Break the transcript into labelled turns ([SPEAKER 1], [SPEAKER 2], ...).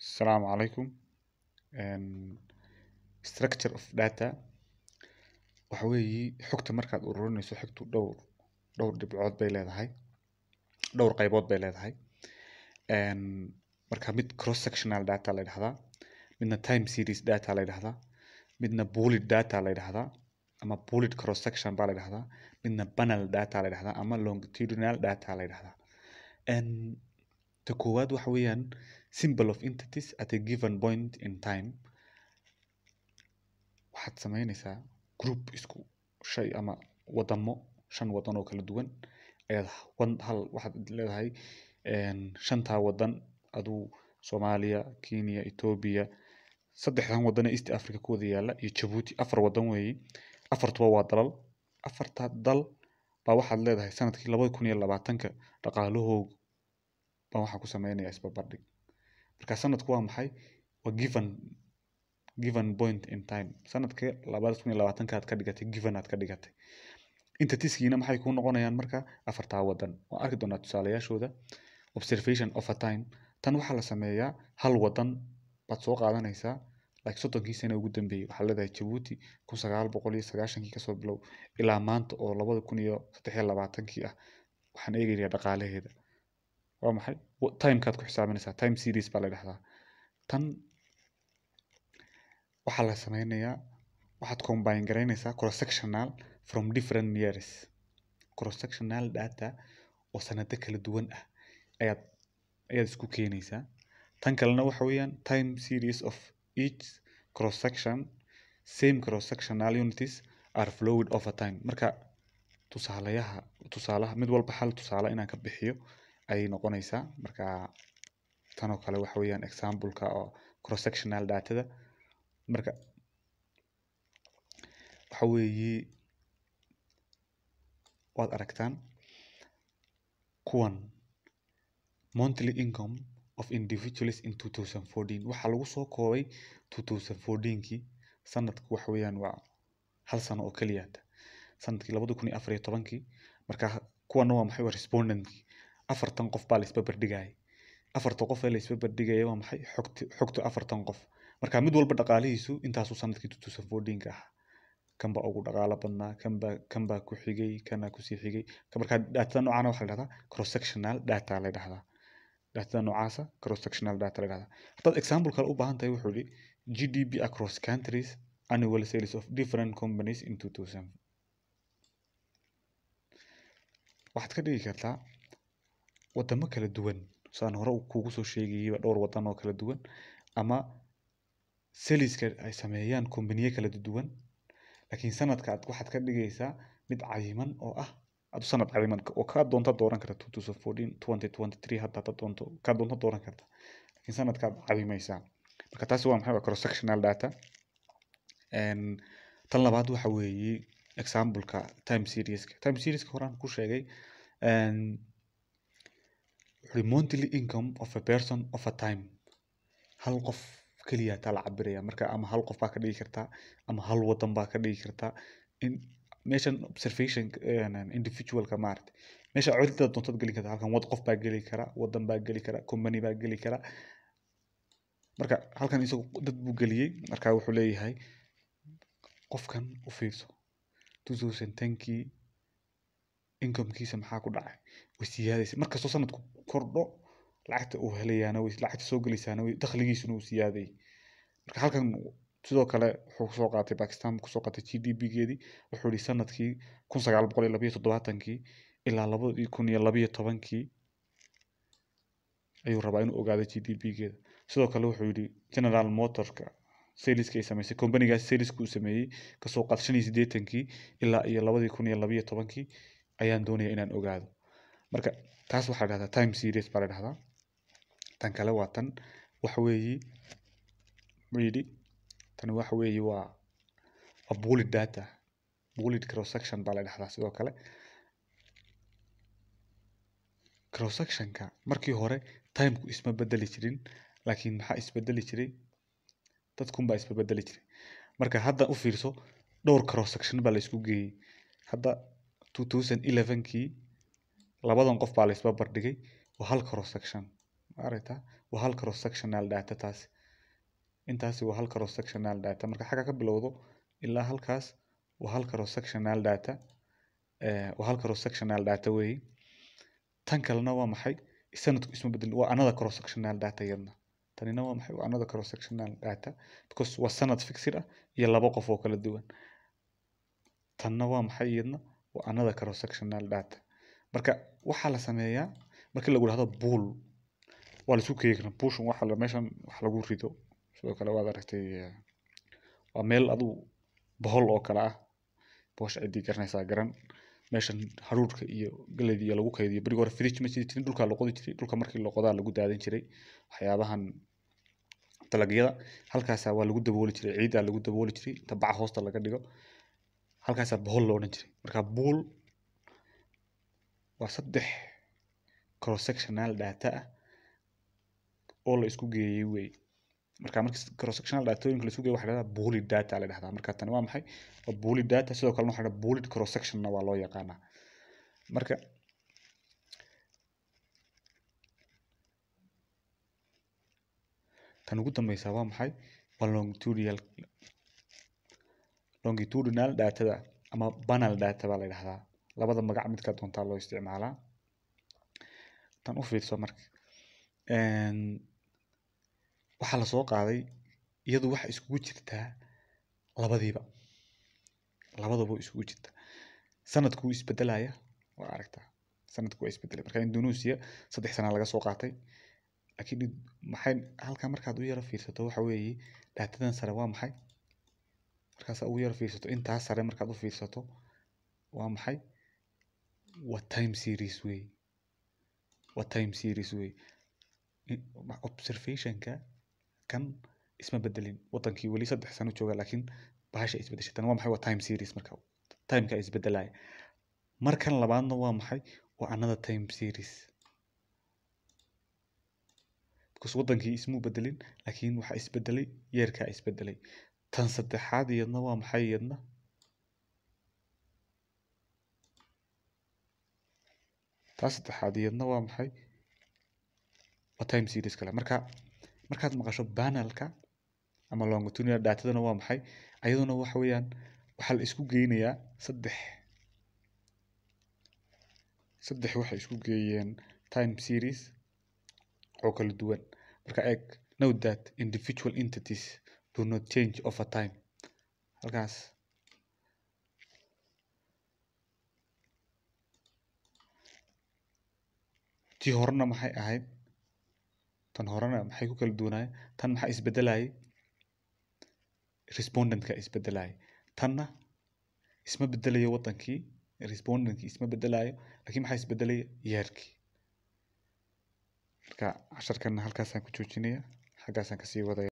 [SPEAKER 1] Asalaamu calaykum Een, structure of data waxa weeyi xogta markaad ururinayso xogtu dhowr dhibcood bay leedahay dhowr qaybood bay leedahay. Marka mid cross sectional data la yidhahdaa midna time series data la yidhahdaa midna bullet data la yidhahdaa ama bullet cross section baa la yidhahdaa midna panel data la yidhahdaa ama longitudinal data la yidhahdaa ta koowaad waxa weeyaan symbol of entities at a given point in time. Waxaad sameynaysaa group isku shay ama wadamo shan wadan oo kala duwan. Ayaad hal waxaad leedahay shantaa wadan aduu Soomaaliya, Kenya, Ethiopia saddexdan wadan ee East Africa ku wada yaalla iyo Djibouti afar wadan weeyi afartuba waa dalal. Afartaa dal baa waxaad leedahay sannadkii labada kun iyo labaatanka dhaqaalahooga baan waxaan ku sameynayaa isbarbardhig marka sanadku waa maxay? Waa given given point in time. Sanadka labada kun iyo labaatanka aad ka dhigatay given aad ka dhigatay. Entitieskina maxay kuu noqonayaan marka afartaa wadan waan arki doonaa tusaalayaashooda. Observation of a time. Tan waxaa la sameeyaa hal wadan baad soo qaadanaysaa like soddonkii sano ugu dambeeyay. Waxaa leedahay Djibouti kun sagaal boqol iyo sagaashankii ka soo bilow ilaa maanta oo labada kun iyo saddex iyo labaatankii ah. Waxaan eegayaa dhaqaalaheeda. Waa maxay timekaad ku xisaabinaysaa? Time series baa la yidhahdaa. Tan waxaa la sameynayaa waxaad combine garaynaysaa cross sectional from different years. Cross sectional data oo sanado kala duwan ah ayaad ayaad isku keenaysaa. Tan kalena waxa weeyaan time series of each cross same cross unities are flowed over time. Marka tusaalayaha tusaalaha mid walba hal tusaale inaan ka bixiyo ayay noqonaysaa marka tan oo kale waxa weeyaan example-ka oo cross sectional datada. Marka waxa weeyi waad aragtaan kuwan monthly income of individuals in 2014 waxaa lagu soo koobay 2014kii sanadku waxa weeyaan waa hal sano oo keliya. Sanadkii labada kun iyo afar iyo tobankii marka kuwana waa maxay? Waa respondentkii afartan qof baa la isbarbardhigayay afarta qof ee la isbarbardhigaya waa maxay? Xogta afartan qof. Marka mid walba dhaqaalihiisu intaasuu sannadkii 2014 ahaa. Kan baa ugu dhaqaalo badnaa kan baa kan baa ku xigay kana ku sii xigay. Ka- marka datada noocaana waxaa la dhahdaa cross sectional data la dhahdaa datada noocaasa cross sectional data la dhahdaa haddaad example kale u baahan tahay wuxuu yihi GDP across countries annual sales of different companies in 2000 waxaad ka dhigi kartaa wadamo kala duwan. Saan hore kuugu soo sheegayayba dhowr wadan oo kala duwan. Ama saleska ay sameeyaan kombaniye kala duwan. Laakiin sanadka aad waxaad ka dhigaysaa mid cayiman oo ah adu sanad cayiman oo kaa doonta dooran karta 2014 2023 hadda hadda doonto kaa doonta dooran karta. Laakiin sanadkaad cayimaysaa marka taasi waa maxay? Waa cross data. Tan labaad waxa weeyi example-ka time serieska. Time serieska horaan ku sheegay monthly income of a person of a time. Hal qof keliya taa la cabiraya marka ama hal qof baa ka dhigi kartaa ama hal wadan baa ka dhigi kartaa in meeshan observation individualka maaragtay. Meesha codida doontad gelin kartaa halkan wad qof baa geli kara wadan baa geli kara company baa geli kara. Marka halkan isagu dad buu geliyey marka wuxuu leeyahay qofkan u fiirso. 2010kii incomekiisa maxaa ku dhacay? Way siyaadaysa. Markastoo sanadku kordho lacagta uu helayaana lacagta soo gelaysaana dakhligiisuna uu siyaadayay. Marka halkan sidoo kale wuxuu ku soo qaatay Pakistan ku soo qaatay GDP-geedii wuxuu yihi sannadkii kun sagaal boqol iyo labiyo toddobaatankii ilaa labadii kun iyo labiyo tobankii ayuu rabaa inuu ogaado GDP-geeda sidoo kale wuxuu yihi General Motorka saleska ay sameysay companigaas saleska uu sameeyey ka soo qaad shan iyo siddeetankii ilaa iyo labadii kun iyo labiyo tobankii ayaan doonaya inaan ogaado. Marka taas waxaa la dhahdaa time series baa la dhahdaa tan kale waa tan waxa weeyi tani waxa weeyi waa bullet data bullet cross baa la dhahdaa sidoo kale. Cross markii hore timeku isma bedeli jirin laakiin maxaa isbedeli jiray? Dadkun baa isbedeli jiray. Marka hadda u fiirso dhowr cross baa la geeyey. Hadda 2011kii labadan qof baa la isbarbardhigay waa hal cross section. Ma aragtaa waa hal cross sectional data taasi intaasi waa hal cross sectional data. Marka xagga ka bilowdo ilaa halkaas waa hal cross sectional data. Eh, waa hal cross sectional data weeye tan kalena waa maxay? Sanadku isma bedelin waa another cross sectional data iyadna tanina waa maxay? Waa another cross sectional data. Because waa sanad fixed ah iyo laba qof oo kala duwan. Tanna waa maxay iyadna waa another cross sectional data marka waxaa la sameeyaa markii lagu dhahdo pool waa la isu keeni karaa pushun waxa la meeshan wax lagu rido. Sidoo kale waad aragtay eh, waa meel aduu bohol oo kale ah. Boosha ciddii garanaysaa garan. Meeshan haruurka iyo galleyda iyo lagu kaydiyo. Berigi hore fridge ma jiri jirin dhulkaa la qodi jiray dhulka markii la qodaa lagu daadin jiray. Waxyaabahan dalagyada. Halkaasaa waa lagu dabooli jiray ciiddaa lagu dabooli jiray inta hoosta laga dhigo halkaasaa bohol la odhan jiray marka buul waa saddex cross sectional data ah oo la isku geeyey wey. Marka marka cross sectional datooyinka la la dhahdaa bullied data la dhahdaa marka tani waa maxay? Waa bullied data sidoo kalena waxaa la dhahdaa bullied cross waa loo yaqaanaa marka tan ugu dambeysa waa maxay? Waa longitudinal longitudinal datada ama banal data baa la dhahdaa labada magac midka doontaa loo isticmaalaa. Tan u fiirso marka waxaa la soo qaaday iyadu waxa iskugu jirtaa labadiiba. Labadaba iskugu jirtaa. Sanadku isbedelaya waa aragtaa sanadku waa isbedelay. Marka indonesia saddex sana laga soo qaatay laakiin maxay halkaa markaad u yara fiirsato waxa weeye daatadan sare waa maxay markaasaa ugu yara fiirsato intaa sare markaad u fiirsato waa maxay? Waa time series wey. Waa time series wey. I- ma- observationka kan isma bedelin. Wadankii weli saddex sano jooga laakiin bahasha isbedeshay tan waa maxay? Waa time series marka. Timeka isbedelaya markan labaadna waa maxay? Waa another time series. Because ismuu bedelin laakiin waxaa isbedelay yeerkaa isbedelay tan saddexaad iyadna waa maxay iyadna taa saddexaad iyadna waa maxay waa time series kale marka markaad maqasho panelka ama longitudinal datadana waa maxay ayaduna waxa weeyaan waxaa la isku geynayaa saddex saddex waxay isku geeyeen time series oo kala duwan marka eeg note that individual entities do not change over time. Halkaas. Tii horena maxay ahayd? Tan horena maxay ku kala duwanaayeen? Tan maxaa isbedelayay respondentka isbedelayay tanna isma bedelayo wadankii respondentkii isma bedelayo laakiin maxaa isbedelaya yeerkii. Marka casharkana halkaasaan ku joojinaya xaggaasaan ka sii wadaya